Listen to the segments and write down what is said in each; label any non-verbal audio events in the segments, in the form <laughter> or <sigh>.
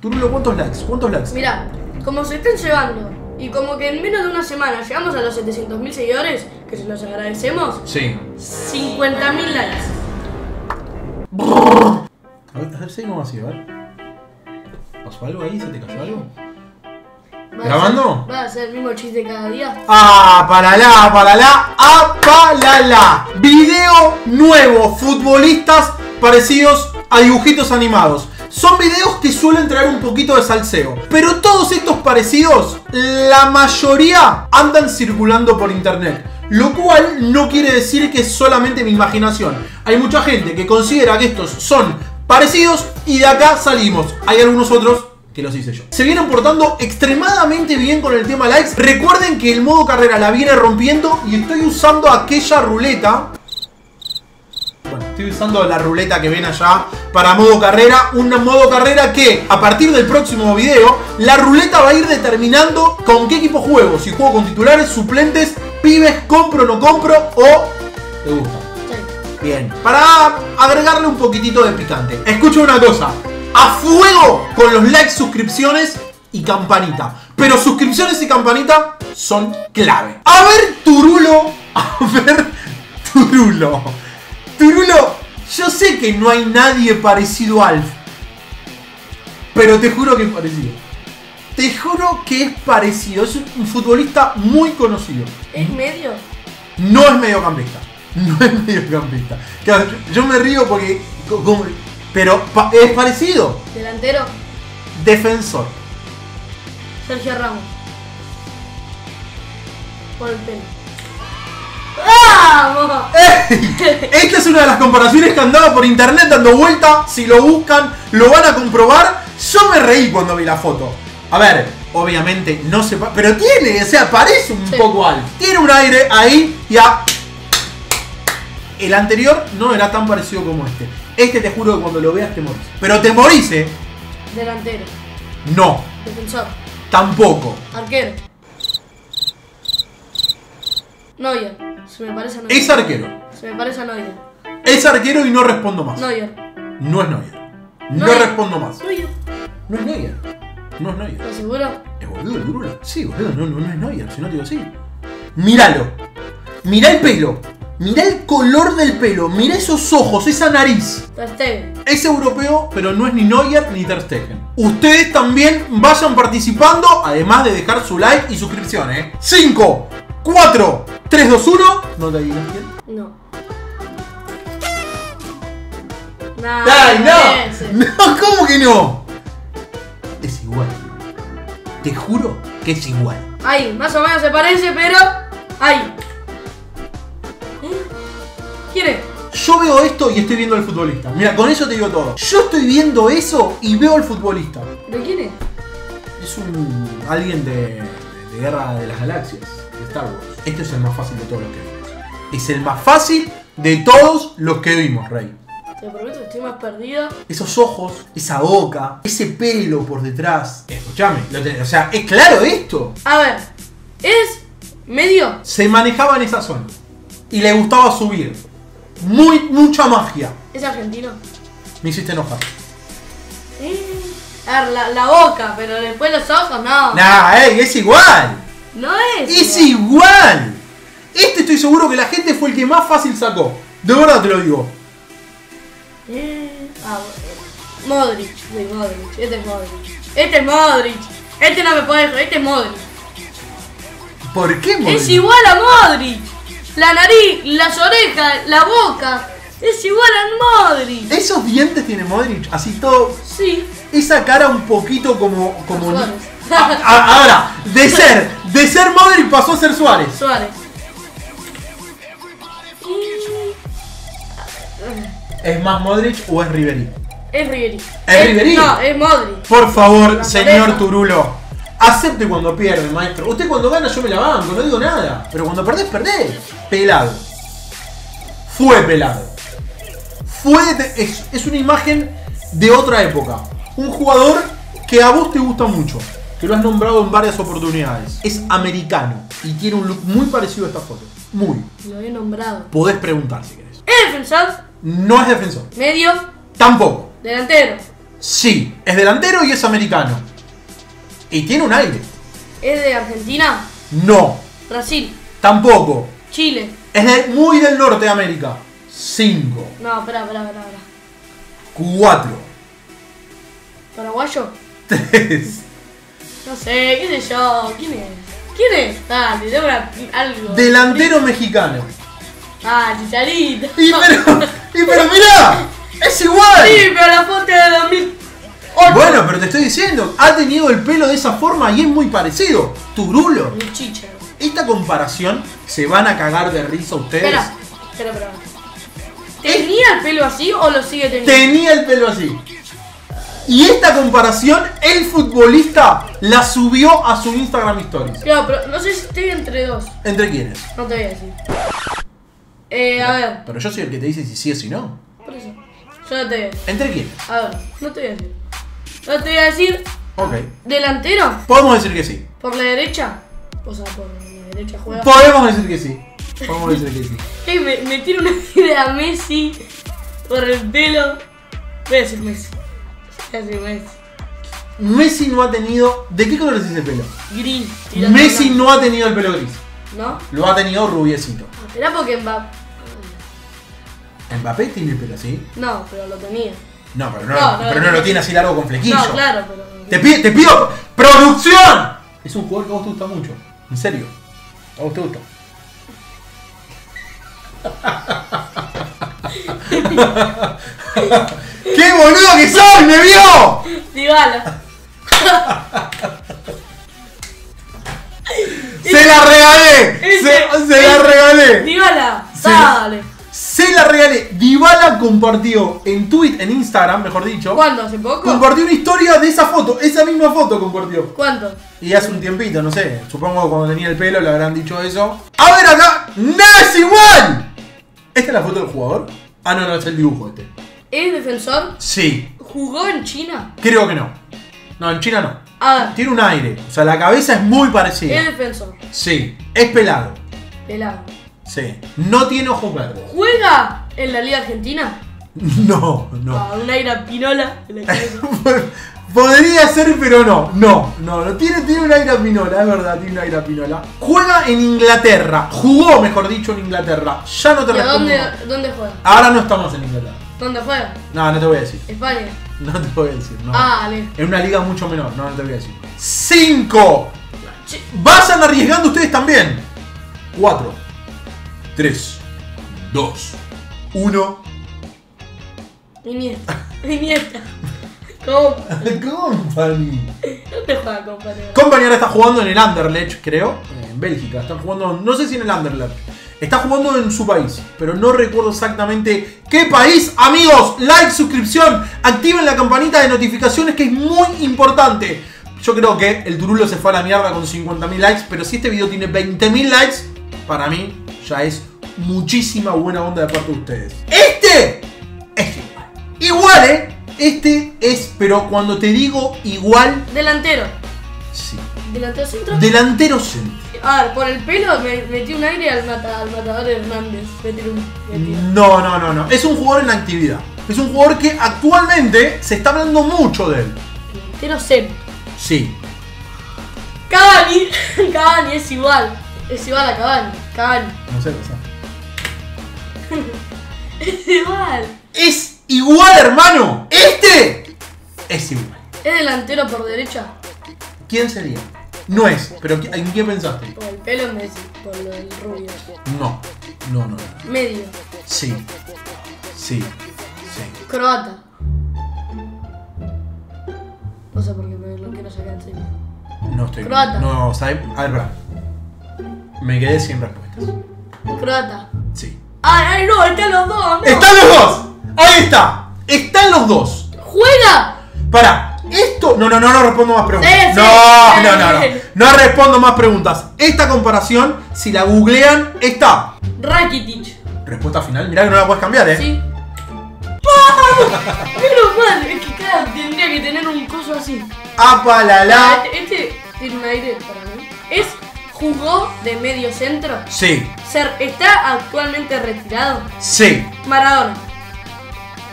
Turulo, ¿cuántos likes? ¿Cuántos likes? Mira, como se están llevando y como que en menos de una semana llegamos a los 700.000 seguidores, que se los agradecemos, Sí. 50.000 likes. A ver, a ver, seguimos así, a ver. ¿Pasó algo ahí? ¿Se te cayó algo? ¿Va a ¿Grabando? ¿Va a ser el mismo chiste cada día? ¡Ah, para la, para la, ah, para la! Video nuevo, futbolistas parecidos a dibujitos animados. Son videos que suelen traer un poquito de salseo. Pero todos estos parecidos, la mayoría andan circulando por internet. Lo cual no quiere decir que es solamente mi imaginación. Hay mucha gente que considera que estos son parecidos y de acá salimos. Hay algunos otros que los hice yo. Se vienen portando extremadamente bien con el tema likes. Recuerden que el modo carrera la viene rompiendo y estoy usando aquella ruleta. Estoy usando la ruleta que ven allá para modo carrera. Un modo carrera que a partir del próximo video, la ruleta va a ir determinando con qué equipo juego. Si juego con titulares, suplentes, pibes, compro no compro o te gusta. Sí. Bien, para agregarle un poquitito de picante. Escucha una cosa. A fuego con los likes, suscripciones y campanita. Pero suscripciones y campanita son clave. A ver, Turulo. A ver, Turulo. Turulo, yo sé que no hay nadie parecido a Alf. Pero te juro que es parecido. Te juro que es parecido. Es un futbolista muy conocido. ¿Es medio? No es mediocampista. No es mediocampista. Claro, yo, me río porque. pero es parecido. ¿Delantero? Defensor. Sergio Ramos. Por el pelo. ¡Vamos! <laughs> ¡Ey! Esta es una de las comparaciones que andaba por internet dando vuelta. Si lo buscan, lo van a comprobar. Yo me reí cuando vi la foto. A ver, obviamente no se Pero tiene, o sea, parece un Sí. poco alto. Tiene un aire ahí y a. El anterior no era tan parecido como este. Este te juro que cuando lo veas te morís. Pero te morís, eh. Delantero. No, Defensor. tampoco. Arquero. Neuer. Se me parece a Neuer. Es arquero. Se me parece a Neuer. Es arquero y no respondo más. Neuer. No es Neuer. No Neuer. respondo más. Neuer. No es Neuer. No es Neuer. ¿Estás seguro? Es boludo el Turulo. Sí, boludo, no, no, no es Neuer, si no te digo sí. Míralo. Mirá el pelo. Mirá el color del pelo. Mirá esos ojos, esa nariz. Ter Stegen. Es europeo, pero no es ni Neuer ni Ter Stegen. Ustedes también vayan participando, además de dejar su like y suscripción, ¿eh? 5, 4, 3, 2, 1. No te adivinas quién. No. Nah, ¡Ay, no! <laughs> ¡No! ¿Cómo que no? Es igual. Te juro que es igual. Ahí, más o menos se parece, pero. ¿Eh? ¿Quién es? Yo veo esto y estoy viendo al futbolista. Mira, con eso te digo todo. Yo estoy viendo eso y veo al futbolista. ¿Pero quién es? Es un. alguien de, de Guerra de las Galaxias, Star Wars. Este es el más fácil de todos los que vimos. Es el más fácil de todos los que vimos, Rey. Te prometo que estoy más perdido. Esos ojos, esa boca, ese pelo por detrás. Escúchame, o sea, es claro esto. A ver, ¿es medio? Se manejaba en esa zona. Y le gustaba subir. Muy, mucha magia. ¿Es argentino? Me hiciste enojar. Eh, A ver, la, la boca, pero después los ojos, no. Nah, ey, es igual. No es. Es igual. Este estoy seguro que la gente fue el que más fácil sacó. De verdad te lo digo. Eh, ah. Modric, Modric. Este es Modric. Este es Modric. Este no me puede dejar, este es Modric. ¿Por qué, Modric? Es igual a Modric. La nariz, las orejas, la boca. Es igual a Modric. Esos dientes tiene Modric, así todo. Sí. Esa cara un poquito como. como. A- a- ahora, de ser, de ser Modric pasó a ser Suárez. Suárez. ¿Es más Modric o es Ribery? Es Ribery. ¿Es Ribery? No, es Modric. Por favor, La señor pareja. Turulo. Acepte cuando pierde, maestro. Usted cuando gana yo me la banco, no digo nada. Pero cuando perdés, perdés. Pelado. Fue pelado. Fue es, es una imagen de otra época. Un jugador que a vos te gusta mucho. Que lo has nombrado en varias oportunidades. Es americano. Y tiene un look muy parecido a esta foto. Muy. Lo he nombrado. Podés preguntar si querés. Es defensor. No es defensor. Medio. Tampoco. Delantero. Sí, es delantero y es americano. Y tiene un aire. ¿Es de Argentina? No, Brasil. tampoco. Chile. Es de- muy del norte de América. 5, No, espera, espera, espera. 4, ¿Paraguayo? 3. <laughs> No sé, qué sé yo. ¿Quién es? ¿Quién es? Dale, una- algo. Delantero mexicano. Ah, Chicharito. Y pero, y pero mirá, es igual. Sí, pero la foto de 2008. Bueno, pero te estoy diciendo, ha tenido el pelo de esa forma y es muy parecido. Turulo. Mi chicha. Esta comparación se van a cagar de risa ustedes. Espera, espera, espera. ¿Tenía el pelo así o lo sigue teniendo? Tenía el pelo así. Y esta comparación, el futbolista la subió a su Instagram Stories. Claro, pero no sé si estoy entre dos. ¿Entre quiénes? No te voy a decir. Eh, a ver, Pero yo soy el que te dice si sí o si no. por eso. Yo no te voy a decir. ¿Entre quiénes? A ver, no te voy a decir. No te voy a decir Ok. delantero Podemos decir que sí. por la derecha. O sea, por la derecha juega. Podemos decir que sí. Podemos decir que sí. <laughs> Ey, me, me tiro una <laughs> idea a Messi por el pelo. Voy a decir Messi. <laughs> Decir Messi. Messi no ha tenido. ¿De qué color es ese pelo? Gris. Messi blanco. no ha tenido el pelo gris. ¿No? Lo ha tenido rubiecito. ¿Será porque Mbappé? ¿Mbappé tiene el pelo así? No, pero lo tenía. No, pero no, No, no, pero no, lo tiene así largo con flequillo. No, claro, pero. Te, pi- te pido producción. Es un jugador que a vos te gusta mucho. En serio. A vos te gusta. <laughs> <laughs> ¡Qué boludo que soy! ¡Me vio! Dybala. ¡Se la regalé! Ese- ¡Se, se la regalé! Dybala. Sí. Dale. Se la regalé. Dybala compartió en Twitter, en Instagram, mejor dicho. ¿Cuándo? ¿Hace poco? Compartió una historia de esa foto. Esa misma foto compartió. ¿Cuánto? Y hace un tiempito, no sé. Supongo que cuando tenía el pelo le habrán dicho eso. A ver acá. ¡No es igual! ¿Esta es la foto del jugador? Ah, no, no, es el dibujo este. ¿Es defensor? Sí. ¿Jugó en China? Creo que no. No, en China no. Tiene un aire. O sea, la cabeza es muy es parecida. defensor. Sí. Es pelado. Pelado. Sí. No tiene ojos verdes. ¿Juega en la Liga Argentina? <laughs> No, no. Ah, un aire a pinola. en la cabeza. <laughs> Podría ser, pero no. No, no, no. Tiene, tiene un aire a pinola, es verdad, tiene un aire a pinola. Juega en Inglaterra. Jugó, mejor dicho, en Inglaterra. Ya no te ¿Y a respondo. dónde, dónde juega? Ahora no estamos en Inglaterra. ¿Dónde juega? No, no te voy a decir. España. No te voy a decir, no. Ah. En una liga mucho menor, no, no te voy a decir. 5. Che, Vayan arriesgando ustedes también. 4. 3. 2. 1. Iniesta. Iniesta. ¿Cómo? Company. <laughs> ¿Dónde juega, compañero? Company ahora está jugando en el Anderlecht, creo. En Bélgica. Están jugando, no sé si en el Anderlecht. Está jugando en su país, pero no recuerdo exactamente qué país. Amigos, like, suscripción, activen la campanita de notificaciones que es muy importante. Yo creo que el Turulo se fue a la mierda con 50.000 likes, pero si este video tiene 20.000 likes, para mí ya es muchísima buena onda de parte de ustedes. Este es igual. Igual, ¿eh? Este es, pero cuando te digo igual, Delantero. Sí. Delantero centro. Delantero centro. A ver, por el pelo me metí un aire al, mata- al matador Hernández. Un. No, no, no, no. Es un jugador en actividad. Es un jugador que actualmente se está hablando mucho de él. Delantero centro. Sí. Cavani. <laughs> Cavani es igual. Es igual a Cavani. Cavani. No sé, pasa. <laughs> Es igual. Es igual, hermano. Este es igual. Es delantero por derecha. ¿Quién sería? No es, pero ¿qui- ¿en qué pensaste? Por el pelo Messi. Por lo del rubio. No. No, no, no. Medio. Sí. Sí. Sí. Croata. No sé por qué me lo quiero sacar encima. No estoy. Croata. No, ¿sabes? A ver, pará. Me quedé sin respuestas. Croata. Sí. Ay, ay, no, están los dos, no. ¡Están los dos! Ahí está. Están los dos. ¡Juega! Para, esto. No, no, no, no respondo más preguntas. Sí, sí, no, sí. no, no, no. No respondo más preguntas. Esta comparación, si la googlean, está. Rakitic. Respuesta final. Mirá que no la puedes cambiar, eh. Sí. Menos mal, es que cada tendría que tener un coso así. Apa la la. Este, este tiene un aire para mí. Es jugó de medio centro. Sí, Ser, está actualmente retirado. sí. Maradona.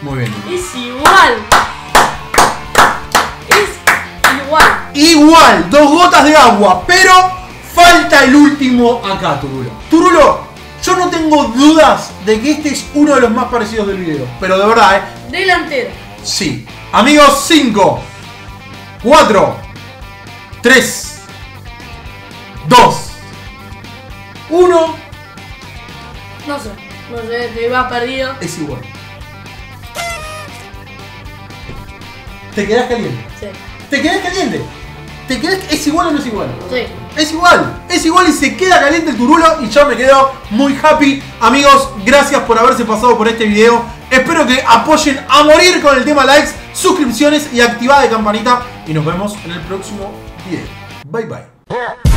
Muy bien. Es igual. Igual, dos gotas de agua, pero falta el último acá, Turulo. Turulo, yo no tengo dudas de que este es uno de los más parecidos del video, pero de verdad, ¿eh? Delantero. Sí. Amigos, 5, 4, 3, 2, 1. No sé. No sé, te iba perdido. Es igual. Te quedas caliente. Sí. Te quedas caliente. Te quedas... ¿Es igual o no es igual? Sí. Es igual, es igual y se queda caliente el turulo y yo me quedo muy happy. Amigos, gracias por haberse pasado por este video. Espero que apoyen a morir con el tema likes, suscripciones y activada de campanita. Y nos vemos en el próximo video. Bye bye.